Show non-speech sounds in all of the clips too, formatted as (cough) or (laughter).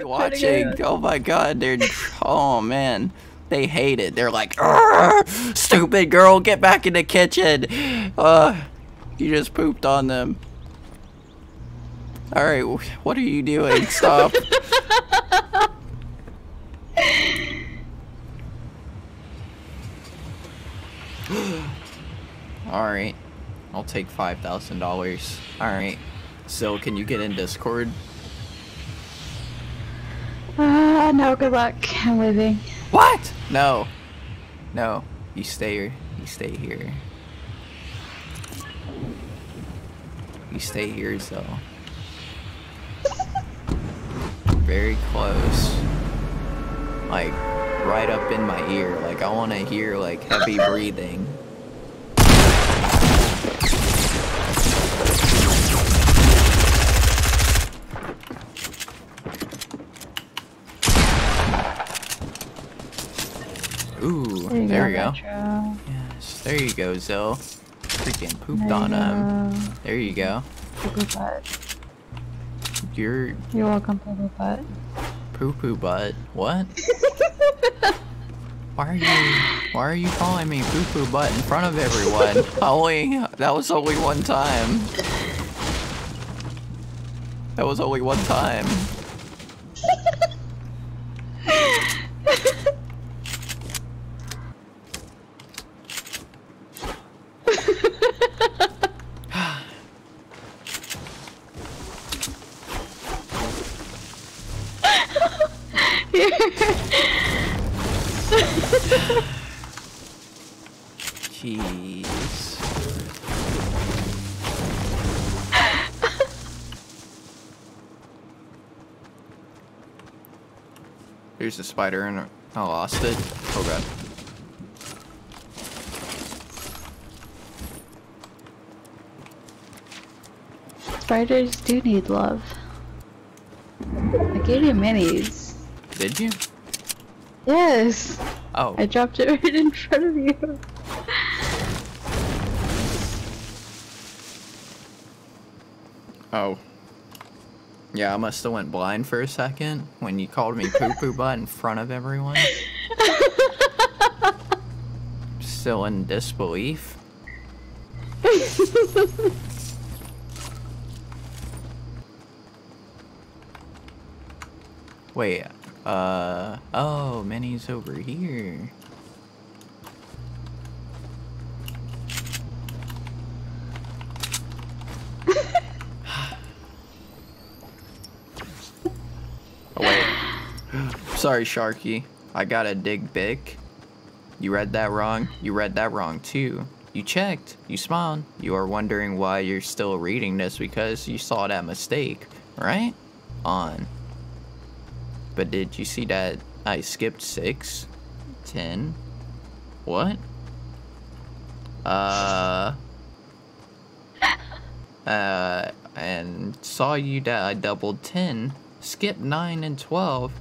be watching. Oh my god, they're. (laughs) Oh man. They hate it. They're like, stupid girl, get back in the kitchen. Uh, you just pooped on them. All right, what are you doing? Stop. (gasps) All right, I'll take five thousand dollars. All right, so can you get in Discord? No, good luck. I'm leaving. What? No, no. You stay here. You stay here. You stay here, so. (laughs) Very close. Like, right up in my ear. Like, I want to hear, like, heavy breathing. Ooh, there, we go. Yes, there you go, Zoe. Freaking pooped There on him. There you go. Poo-poo butt. You're You're welcome, poo-poo butt. poo poo butt. What? (laughs) Why are you why are you calling me poo poo butt in front of everyone? (laughs) only that was only one time. That was only one time. A spider and I lost it. Oh god. Spiders do need love. I gave you minis. Did you? Yes! Oh. I dropped it (laughs) right in front of you. Oh. Yeah, I must have went blind for a second when you called me poo poo (laughs) butt in front of everyone. Still in disbelief. Wait, uh, oh, Mini's over here. Sorry, Sharky. I gotta dig big. You read that wrong. You read that wrong too. You checked. You smiled. You are wondering why you're still reading this because you saw that mistake, right? On. But did you see that I skipped six? Ten? What? Uh. Uh, and saw you that I doubled 10. skipped 9 and 12.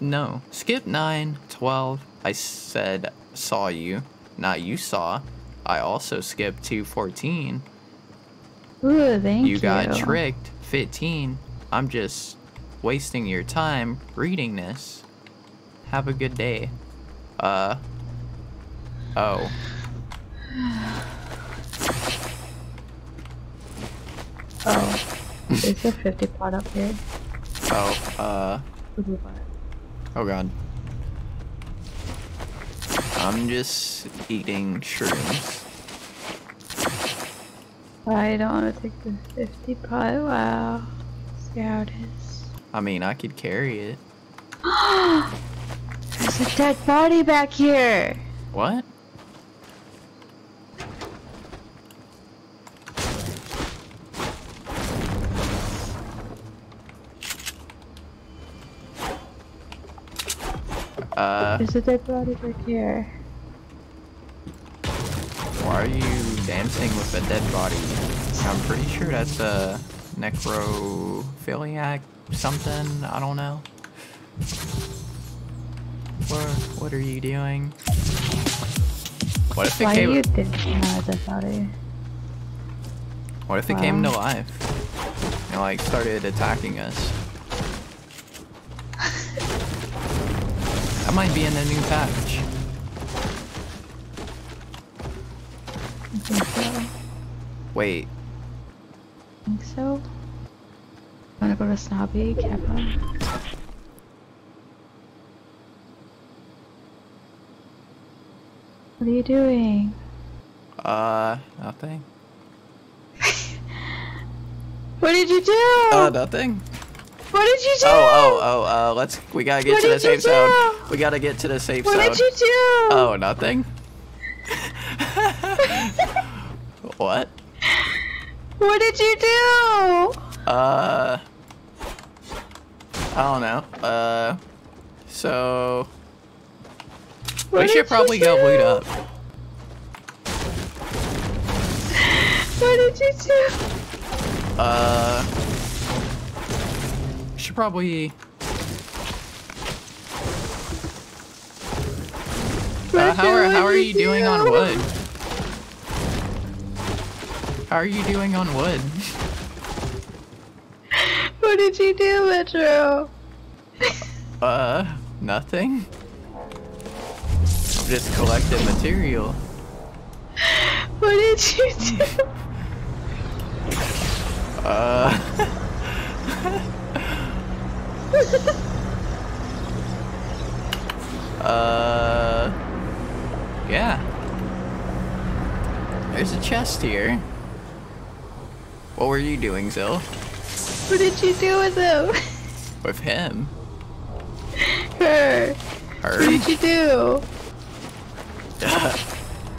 No, skip 9, 12. I said saw you, not you saw. I also skipped 214. Ooh, thank you. You got tricked, 15. I'm just wasting your time reading this. Have a good day. Uh. Oh. (sighs) Oh. There's a 50 pot up here. Oh, uh. Poo-poo butt. Oh god. I'm just eating shrooms. I don't want to take the 50 pot. Wow. See how it is. I mean, I could carry it. (gasps) There's a dead body back here. What? Uh, There's a dead body back here. why are you dancing with a dead body? I'm pretty sure that's a necrophiliac something. I don't know. What What are you doing? What if it Why came? you dancing on a dead body? What if it came to life? And like started attacking us? That might be in a new patch. I think so. Wait, I think so. Wanna go to Snobby, Kappa? What are you doing? uh, nothing. (laughs) What did you do? Uh, nothing. What did you do? Oh, oh, oh, uh, let's, we gotta get What to the safe zone. We gotta get to the safe what zone. What did you do? Oh, nothing? (laughs) what? What did you do? Uh, I don't know. Uh, so What we should probably go loot up. What did you do? Uh, should probably. Uh, how are how are you doing on wood? How are you doing on wood? (laughs) What did you do, Metro? (laughs) Uh, nothing. I'm just collecting material. (laughs) What did you do? Uh, (laughs) uh, yeah. There's a chest here. What were you doing, Zill? What did you do with him? (laughs) With him? (laughs) Her. Her? What did you do?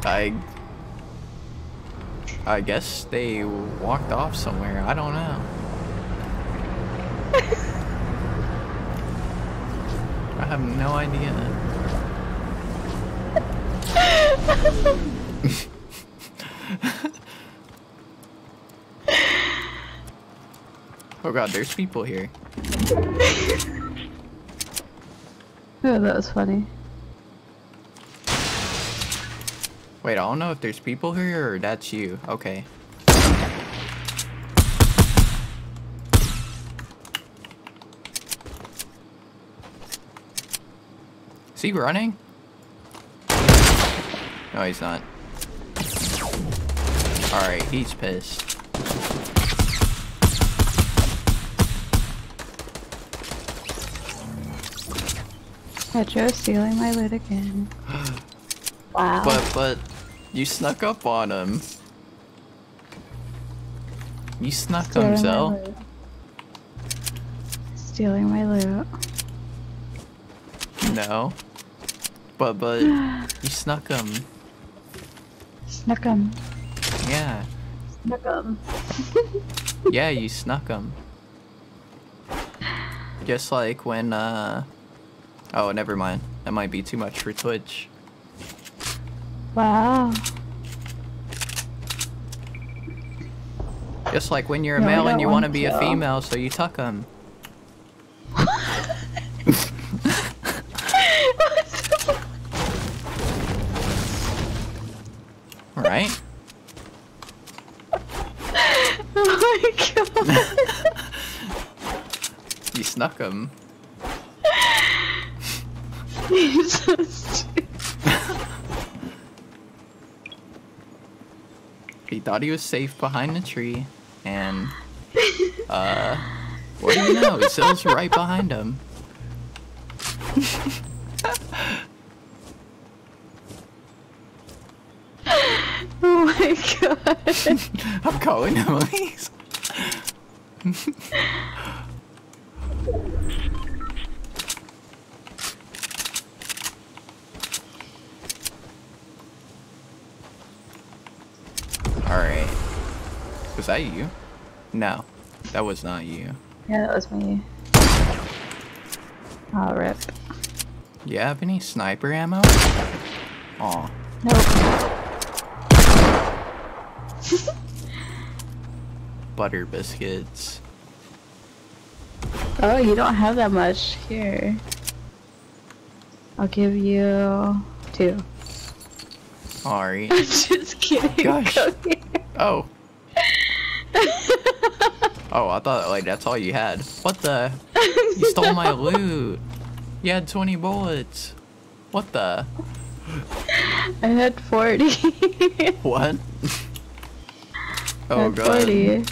I. I guess they walked off somewhere. I don't know. Have no idea. oh god, there's people here. Oh, that was funny. Wait, I don't know if there's people here or that's you. Okay. Is he running? No, he's not. Alright, he's pissed. Metro's stealing my loot again. (gasps) Wow. But, but, you snuck up on him. You snuck him, Stealing my Zell. Stealing my loot. No. But, but, (gasps) you snuck him. Snuck him. Yeah. Snuck him. (laughs) Yeah, you snuck him. Just like when, uh... Oh, never mind. That might be too much for Twitch. Wow. Just like when you're a No, male and you want to be a female, so you tuck him. Right? oh my god. You snuck him. You're so stupid. He thought he was safe behind the tree, and, uh... What do you know? Zill's right behind him. Oh my god. (laughs) I'm calling him. (laughs) Alright. Was that you? No. That was not you. Yeah, that was me. Oh, rip. You have any sniper ammo? Aw. Nope. Butter biscuits. Oh, you don't have that much. Here. I'll give you two. Alright. (laughs) I'm just kidding. Gosh. Oh. (laughs) Oh, I thought like that's all you had. What the? (laughs) You stole my loot. You had 20 bullets. What the? I had 40. What? I oh had god. 40.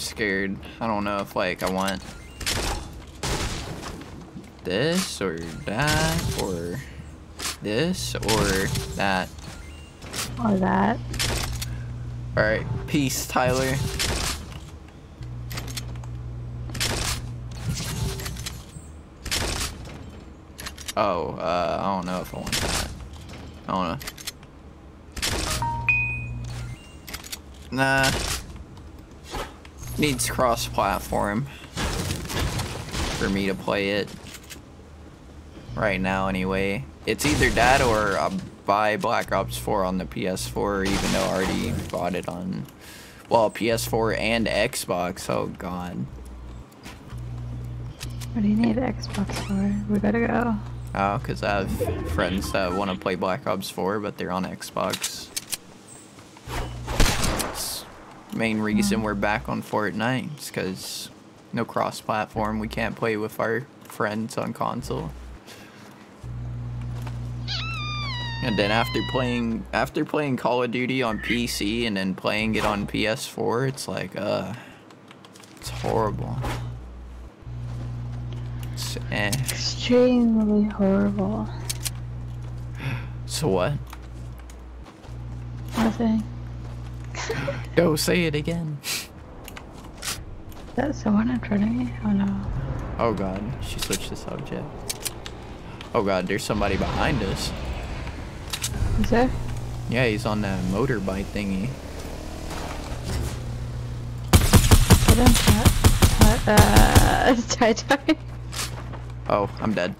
Scared. I don't know if like I want this or that or this or that. Or that. Alright, peace, Tyler. Oh, uh, I don't know if I want that. I wanna. Nah. Needs cross-platform for me to play it. Right now, anyway. It's either that or I buy Black Ops 4 on the PS4, even though I already bought it on, well, PS4 and Xbox. Oh, God. What do you need Xbox for? We gotta go. Oh, because I have friends that want to play Black Ops 4, but they're on Xbox. Main reason we're back on Fortnite is because no cross-platform. We can't play with our friends on console. And then after playing after playing Call of Duty on PC and then playing it on PS4, it's like uh it's horrible. It's eh. Extremely horrible. So what? Nothing. (laughs) Go say it again. Is that someone in front of me? Oh no. Oh god, she switched the subject. Oh god, there's somebody behind us. Is there? Yeah, he's on that motorbike thingy. Have. Uh. (laughs) Oh, I'm dead.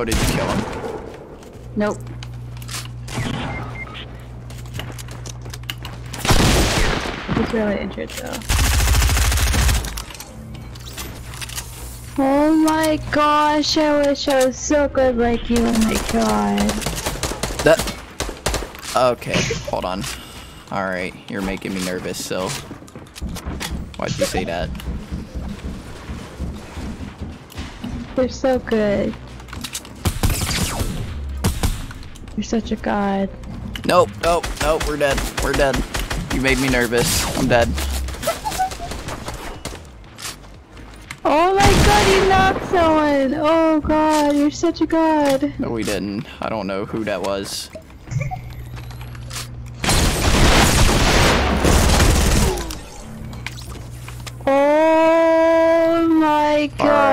Oh, did you kill him? Nope. He's really injured though. Oh my gosh, I wish I was so good like you, oh my god. That. Okay, hold on. Alright, you're making me nervous, so. Why'd you say that? You're so good. You're such a god. Nope, nope, nope, we're dead. We're dead. You made me nervous. I'm dead. Oh my god, you knocked someone! Oh god, you're such a god. No, we didn't. I don't know who that was. Oh my god.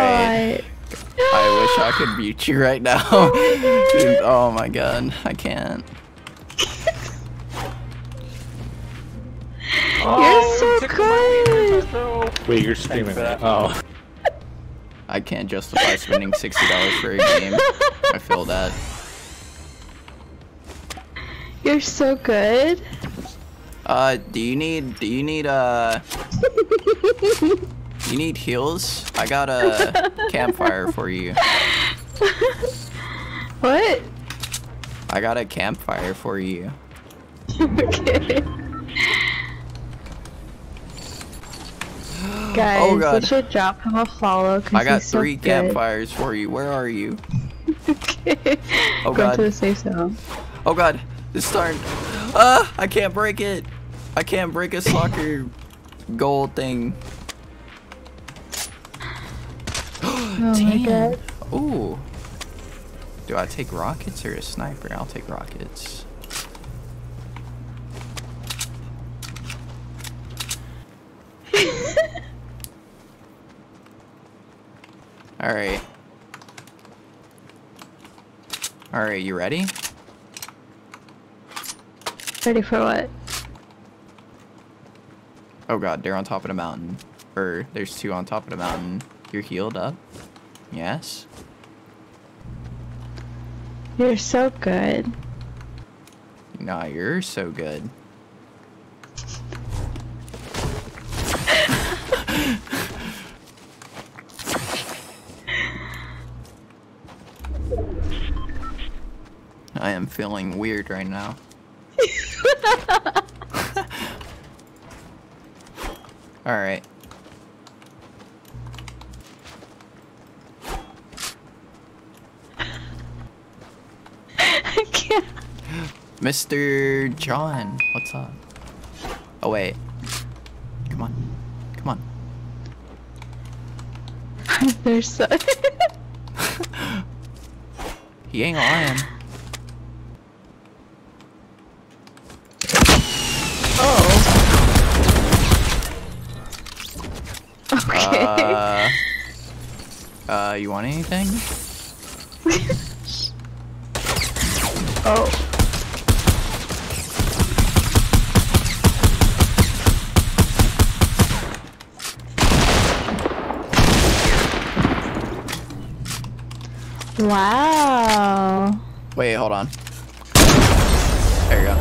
Alright. I wish I could (laughs) mute you right now. (laughs) Dude, oh my god, I can't. (laughs) You're so good. Wait, you're streaming that? Oh. I can't justify spending $60 for a game. I feel that. You're so good. Uh, do you need, do you need, uh, you need heals? I got a (laughs) campfire for you. (laughs) What? I got a campfire for you. (laughs) okay. Guys, Oh, we should drop him a follow. I got he's so three good. campfires for you. Where are you? okay. Oh, Go God. to the safe zone. Oh god, it's starting. Ah, I can't break it. I can't break a soccer goal thing. Oh my god. Ooh. Do I take rockets or a sniper? I'll take rockets. (laughs) Alright. Alright, you ready? Ready for what? Oh god, they're on top of the mountain. Or there's two on top of the mountain. You're healed up? Yes? You're so good. Nah, you're so good. I am feeling weird right now. (laughs) (laughs) Alright. I can't. Mr. John, what's up? Oh wait. Come on. Come on. They're so. (laughs) He ain't lying. oh. (laughs) Okay. Uh, uh, you want anything? oh. Wow. Wait, hold on. There you go.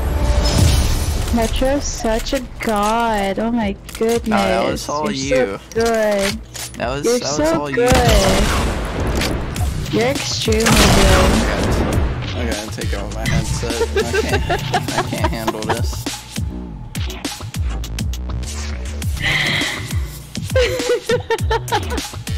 Metro's such a god. Oh my goodness. that was all You're you. So good. That was You're that was so all good. you. You're extremely good. I gotta take off my headset. I can't, I can't handle this. (laughs)